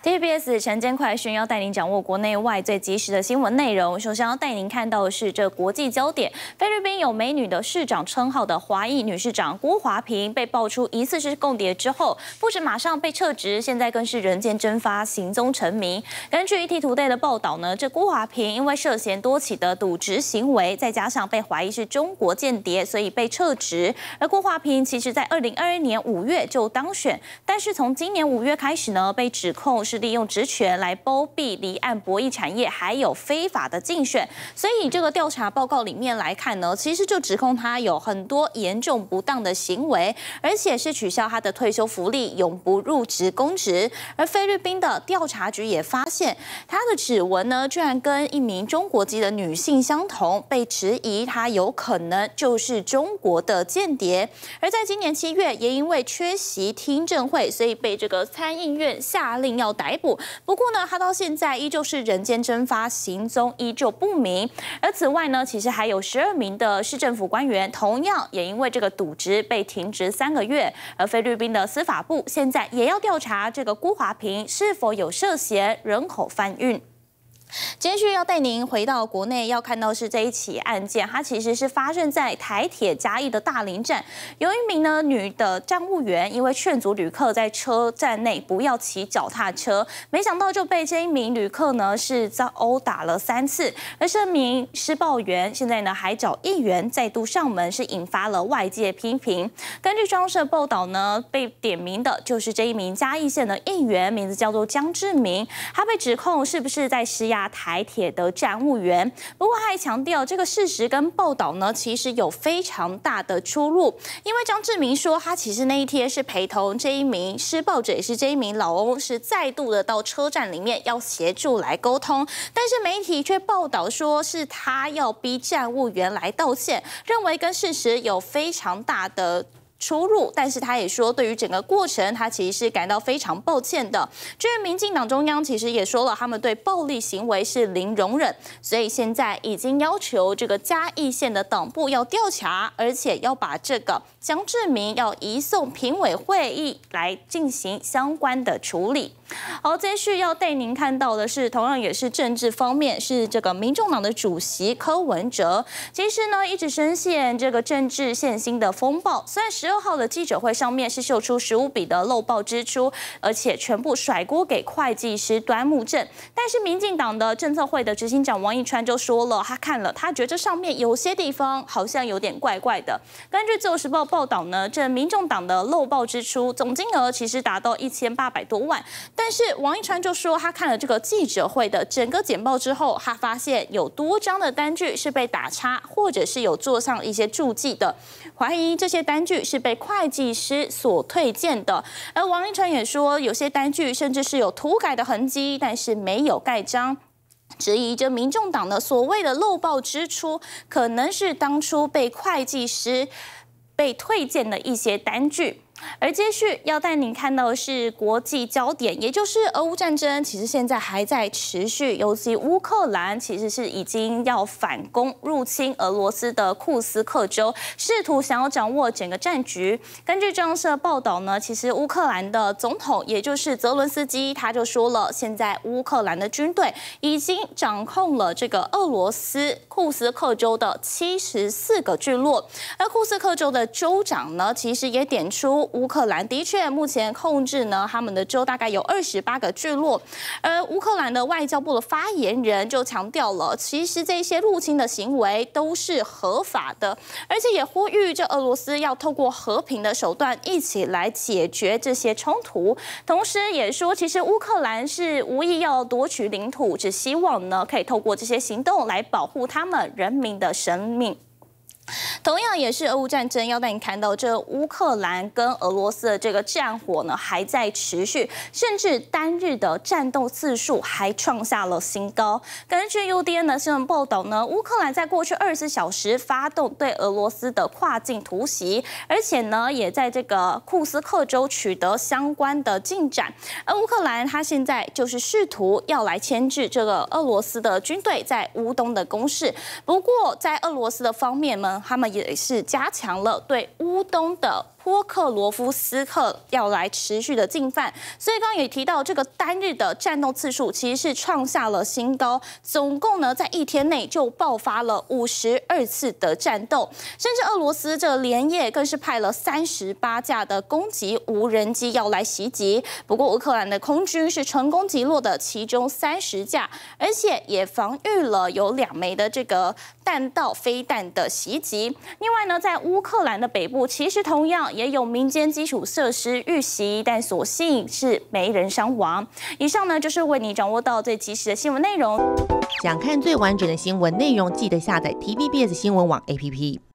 TBS 晨间快讯要带您掌握国内外最及时的新闻内容。首先要带您看到的是这国际焦点：菲律宾有“美女”的市长称号的华裔女市长郭华平被爆出疑似是共谍之后，不止马上被撤职，现在更是人间蒸发，行踪成谜。根据 ETtoday 的报道呢，这郭华平因为涉嫌多起的渎职行为，再加上被怀疑是中国间谍，所以被撤职。而郭华平其实在二零二一年五月就当选，但是从今年五月开始呢，被指控是利用职权来包庇离岸博弈产业，还有非法的竞选。所以这个调查报告里面来看呢，其实就指控他有很多严重不当的行为，而且是取消他的退休福利，永不入职公职。而菲律宾的调查局也发现，他的指纹呢，居然跟一名中国籍的女性相同，被质疑他有可能就是中国的间谍。而在今年七月，也因为缺席听证会，所以被这个参议院下令要逮捕。不过呢，他到现在依旧是人间蒸发，行踪依旧不明。而此外呢，其实还有十二名的市政府官员，同样也因为这个渎职被停职三个月。而菲律宾的司法部现在也要调查这个辜华平是否有涉嫌人口贩运。接续要带您回到国内，要看到是这一起案件，它其实是发生在台铁嘉义的大林站，有一名呢女的站务员，因为劝阻旅客在车站内不要骑脚踏车，没想到就被这一名旅客呢是遭殴打了三次，而这名施暴员现在呢还找议员再度上门，是引发了外界批评。根据中社报道呢，被点名的就是这一名嘉义县的议员，名字叫做江志明，他被指控是不是在施压。台铁的站务员，不过他还强调，这个事实跟报道呢，其实有非常大的出入。因为张志明说，他其实那一天是陪同这一名施暴者，也是这一名老翁，是再度的到车站里面要协助来沟通，但是媒体却报道说是他要逼站务员来道歉，认为跟事实有非常大的。出入，但是他也说，对于整个过程，他其实是感到非常抱歉的。至于民进党中央，其实也说了，他们对暴力行为是零容忍，所以现在已经要求这个嘉义县的党部要调查，而且要把这个江志明要移送评委会议来进行相关的处理。好，接续要带您看到的是，同样也是政治方面，是这个民众党的主席柯文哲。其实呢，一直深陷这个政治现薪的风暴。虽然二号的记者会上面是秀出十五笔的漏报支出，而且全部甩锅给会计师端木正，但是民进党的政策会的执行长王一川就说了，他看了，他觉得上面有些地方好像有点怪怪的。根据自由时报报道呢，这民众党的漏报支出总金额其实达到一千八百多万。但是王一川就说，他看了这个记者会的整个简报之后，他发现有多张的单据是被打叉，或者是有做上一些注记的，怀疑这些单据是被会计师所推荐的。而王一川也说，有些单据甚至是有涂改的痕迹，但是没有盖章，质疑这民众党的所谓的漏报支出，可能是当初被会计师被推荐的一些单据。而接续要带您看到的是国际焦点，也就是俄乌战争，其实现在还在持续。尤其乌克兰其实是已经要反攻入侵俄罗斯的库斯克州，试图想要掌握整个战局。根据中央社报道呢，其实乌克兰的总统，也就是泽伦斯基，他就说了，现在乌克兰的军队已经掌控了这个俄罗斯库斯克州的七十四个聚落。而库斯克州的州长呢，其实也点出。乌克兰的确目前控制呢，他们的州大概有二十八个聚落，而乌克兰的外交部的发言人就强调了，其实这些入侵的行为都是合法的，而且也呼吁这俄罗斯要透过和平的手段一起来解决这些冲突，同时也说，其实乌克兰是无意要夺取领土，只希望呢可以透过这些行动来保护他们人民的生命。同样也是俄乌战争，要带你看到这乌克兰跟俄罗斯的这个战火呢还在持续，甚至单日的战斗次数还创下了新高。根据 UDN 的新闻报道呢，乌克兰在过去二十四小时发动对俄罗斯的跨境突袭，而且呢也在这个库斯克州取得相关的进展。而乌克兰他现在就是试图要来牵制这个俄罗斯的军队在乌东的攻势。不过在俄罗斯的方面呢他们也是加强了对乌东的。波克罗夫斯克要来持续的进犯。所以刚刚也提到，这个单日的战斗次数其实是创下了新高，总共呢在一天内就爆发了五十二次的战斗，甚至俄罗斯这连夜更是派了三十八架的攻击无人机要来袭击。不过乌克兰的空军是成功击落的其中三十架，而且也防御了有两枚的这个弹道飞弹的袭击。另外呢，在乌克兰的北部，其实同样也有民间基础设施遇袭，但所幸是没人伤亡。以上呢就是为你掌握到最及时的新闻内容。想看最完整的新闻内容，记得下载 TVBS 新闻网 APP。